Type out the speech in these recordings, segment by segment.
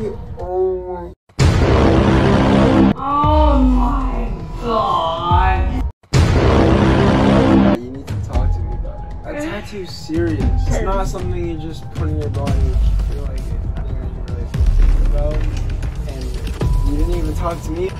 crazy. Oh. My god. You need to talk to me about it. That tattoo's serious. It's not something you just put in your body if you feel like it. I that you really think about. And you didn't even talk to me.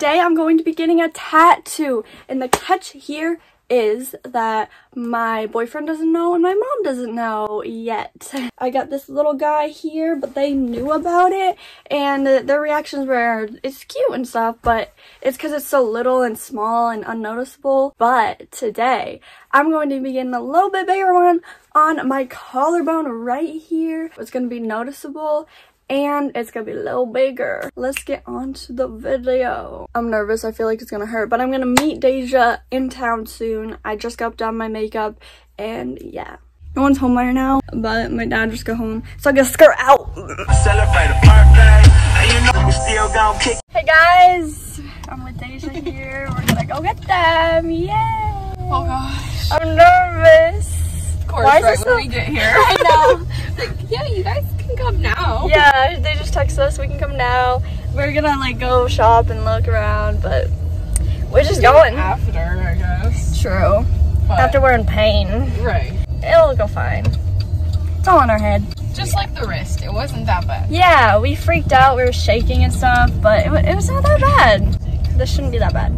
Today I'm going to be getting a tattoo, and the catch here is that my boyfriend doesn't know and my mom doesn't know yet. I got this little guy here, but they knew about it, and their reactions were, it's cute and stuff, but it's because it's so little and small and unnoticeable. But today, I'm going to be getting a little bit bigger one on my collarbone right here. It's going to be noticeable and it's gonna be a little bigger. Let's get on to the video. I'm nervous, I feel like it's gonna hurt, but I'm gonna meet Deja in town soon. I just got done my makeup and yeah. No one's home right now, but my dad just got home. So I'm gonna skirt out. Celebrate a birthday, and you know we still gon' kick. Hey guys, I'm with Deja here. We're gonna go get them, yay! Oh gosh. I'm nervous. Of course, Why right when so- we get here. I know. like, yeah, you guys can come now. yeah, they just texted us we can come now. We're gonna like go shop and look around, but we're just going. After, I guess. True. But, After we're in pain, right. it'll go fine. It's all on our head. Just like the wrist, it wasn't that bad. Yeah, we freaked out. We were shaking and stuff, but it, it was not that bad. This shouldn't be that bad.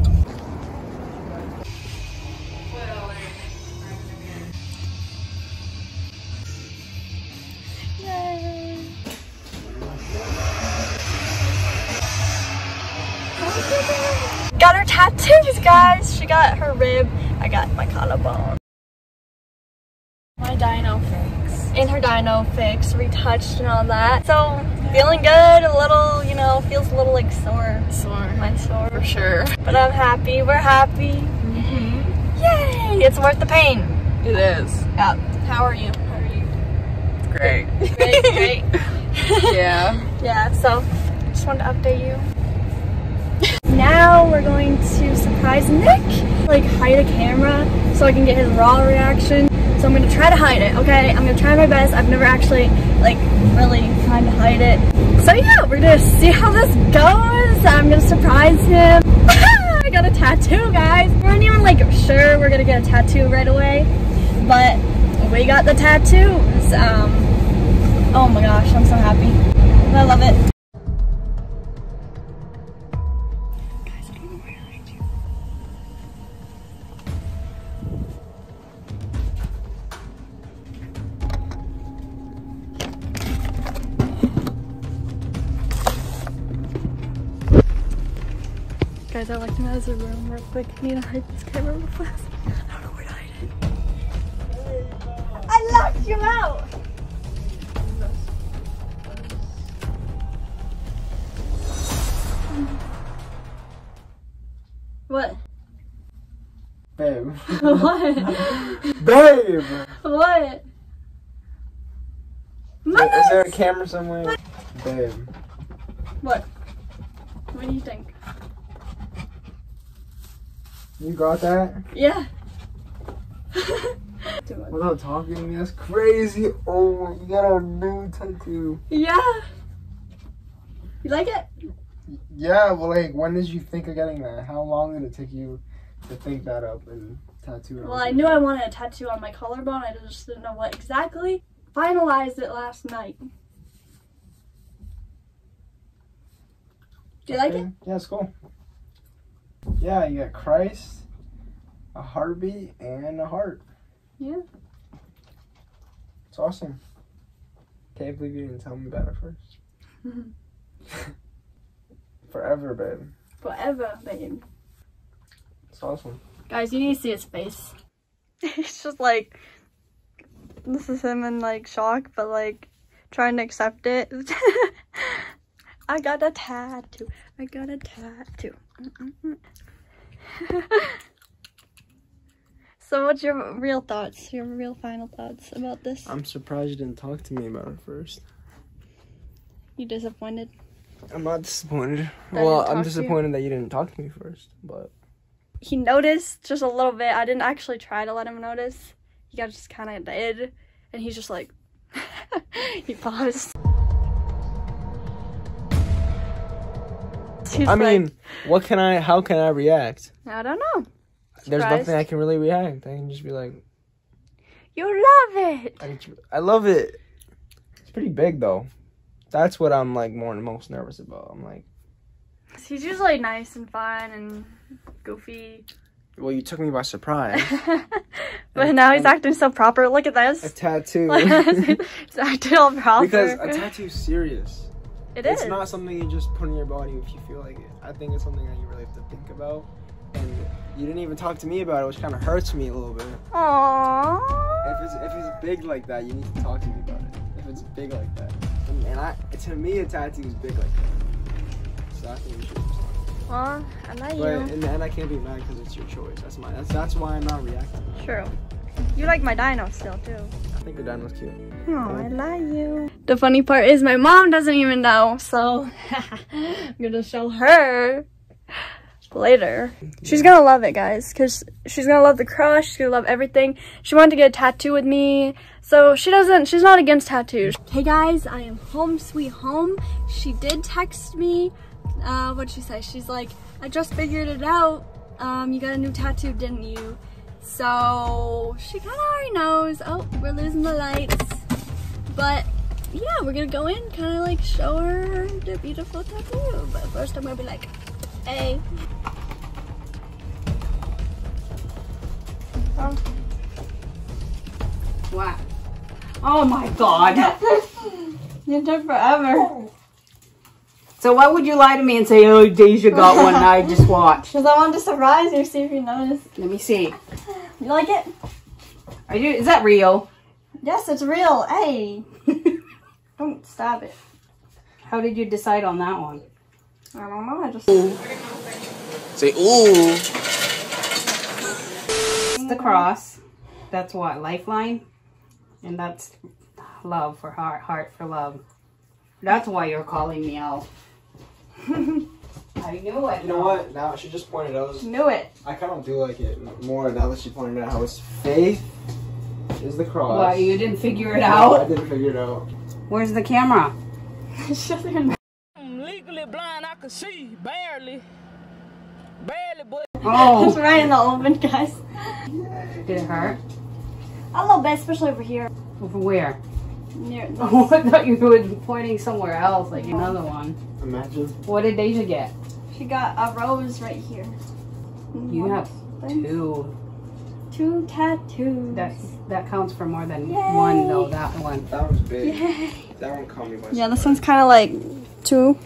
Tattoos, guys. She got her rib. I got my collarbone. My dino fix. In her dino fix, retouched and all that. So, feeling good, a little, you know, feels a little like sore. Sore. My sore. For sure. But I'm happy, we're happy. Mm-hmm. Yay! It's worth the pain. It is. Yeah. How are you? How are you? Great. Great, great. yeah. yeah, so, just wanted to update you. Now we're going to surprise Nick. Like hide a camera so I can get his raw reaction. So I'm gonna try to hide it, okay? I'm gonna try my best. I've never actually like really tried to hide it. So yeah, we're gonna see how this goes. I'm gonna surprise him. I got a tattoo, guys. We weren't even like sure we're gonna get a tattoo right away, but we got the tattoos. Um, oh my gosh, I'm so happy. I love it. Guys, I locked him out of the room real quick. I need to hide this camera real fast. I don't know where to hide it. I locked you out! What? Babe. what? Babe! what? Is there a camera somewhere? Babe. What? What do you think? You got that? Yeah. Without talking? That's crazy. Oh, you got a new tattoo. Yeah. You like it? Yeah, well, like, when did you think of getting that? How long did it take you to think that up and tattoo it? Well, I knew I wanted a tattoo on my collarbone. I just didn't know what exactly. Finalized it last night. Do you like it? Yeah, it's cool. Yeah, you got Christ, a heartbeat, and a heart. Yeah. It's awesome. Can't believe you didn't tell me about it first. Forever, babe. Forever, babe. It's awesome. Guys, you need to see his face. He's just like, this is him in like shock, but like trying to accept it. I got a tattoo. I got a tattoo. Mm-mm-mm. so, what's your real thoughts? Your real final thoughts about this? I'm surprised you didn't talk to me about it first. You disappointed? I'm not disappointed. That well, I'm to you? disappointed that you didn't talk to me first, but He noticed just a little bit. I didn't actually try to let him notice. He got just kind of did, and he's just like, he paused. He's I like, mean, what can I? How can I react? I don't know. There's nothing I can really react. I can just be like, You love it. I, I love it. It's pretty big though. That's what I'm like more and most nervous about. I'm like, He's usually nice and fun and goofy, well, you took me by surprise. but now he's acting so proper. Look at this. a tattoo. he's acting all proper. because a tattoo's serious. It it's is. not something you just put in your body if you feel like it. I think it's something that you really have to think about. And you didn't even talk to me about it, which kind of hurts me a little bit. Aww. If it's if it's big like that, you need to talk to me about it. If it's big like that, and, and I to me a tattoo is big like that. So I think we should. Just talk. Well, I like But you. in the end, I can't be mad because it's your choice. That's my. That's that's why I'm not reacting. True. You like my dino still too. I think the dino's cute. Oh, I love you. The funny part is my mom doesn't even know, so I'm gonna show her later. She's gonna love it, guys, because she's gonna love the cross. She's gonna love everything. She wanted to get a tattoo with me, so she doesn't. She's not against tattoos. Hey guys, I am home, sweet home. She did text me. Uh, what'd she say? She's like, I just figured it out. Um, you got a new tattoo, didn't you? So she kind of already knows. Oh, we're losing the lights. But yeah, we're gonna go in, kind of like show her the beautiful tattoo. But first, I'm gonna be like, hey. Oh, What? Oh my god. you took forever. So why would you lie to me and say, oh, Deja got one and I just watched? Because I wanted to surprise you, see if you noticed. Let me see. You like it? Are you, is that real? Yes, it's real. Hey. Don't stab it. How did you decide on that one? I don't know. I just. Say ooh. It's the cross. That's what? Lifeline? And that's love for heart, heart for love. That's why you're calling me out. I knew it. You know what? Now she just pointed out. Knew it. I kind of do like it more now that she pointed out how it's faith is the cross. What, you didn't figure it out? I didn't figure it out. Where's the camera? Shut your mouth. legally blind, I can see barely. Barely, but oh. It's Oh, right in the oven, guys. did it hurt? A little bit, especially over here. Over where? Near the Oh, I thought you were pointing somewhere else, like another one. Imagine. What did Deja get? She got a rose right here. You have Thing. two. two tattoos. That that counts for more than Yay. one though. That one. That was big. That one caught me by Yeah, this one's kind of like two,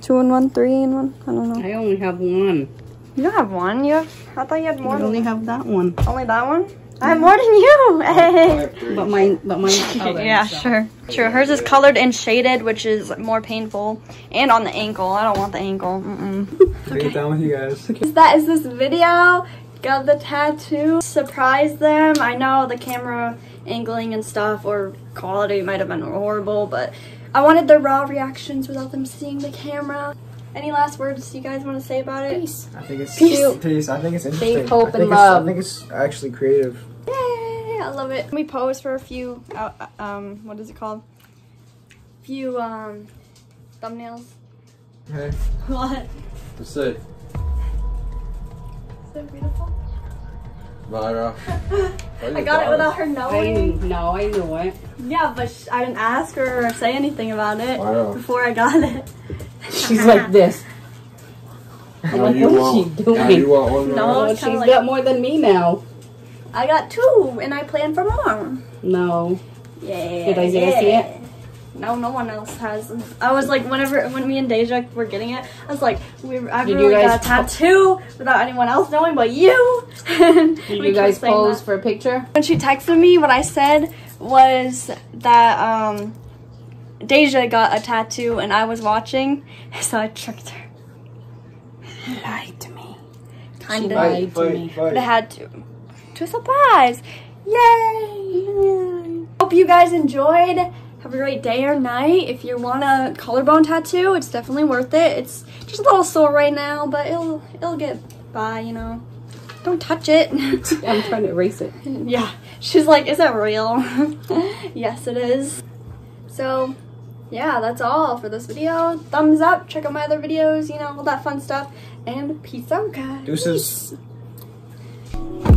two and one, three and one. I don't know. I only have one. You don't have one. You have. I thought you had more. I only have that one. Only that one. I have more than you. Hey. But mine, but mine's colored. yeah, so. sure. Sure. Hers is colored and shaded, which is more painful, and on the ankle. I don't want the ankle. Mm-mm. Take it down with you guys. That is this video. Got the tattoo. Surprise them. I know the camera angling and stuff or quality might have been horrible, but I wanted their raw reactions without them seeing the camera. Any last words you guys want to say about it? Peace. I think it's Peace. peace. I think it's interesting. Faith, hope I think and love. I think it's actually creative. Yay! I love it. Can we pose for a few, uh, um, what is it called? Few, um, thumbnails. Hey, What? What's it? So beautiful. Myra. I got it without her I knowing. no, I knew it. Yeah, but sh- I didn't ask her or say anything about it Wow. before I got it. She's like this. I'm like, you what is want, she now you doing? want one No. more? Oh, it's she's like- got more than me now. I got two, and I plan for more. No. Yeah. Did I get to see it? No, no one else has. I was like, whenever when me and Deja were getting it, I was like, we I Did really got a tattoo without anyone else knowing but you. Did you guys kept pose that. for a picture? When she texted me, what I said was that um, Deja got a tattoo and I was watching, so I tricked her. Lied to me. Kind She of. lied to me. But I had to. To a surprise. Yay! Hope you guys enjoyed. have a great day or night. If you want a collarbone tattoo, it's definitely worth it. It's just a little sore right now, but it'll it'll get by, you know. Don't touch it. I'm trying to erase it. yeah. She's like, is that real? yes, it is. So, yeah, that's all for this video. Thumbs up, check out my other videos, you know, all that fun stuff. And peace out, guys. Deuces. Peace.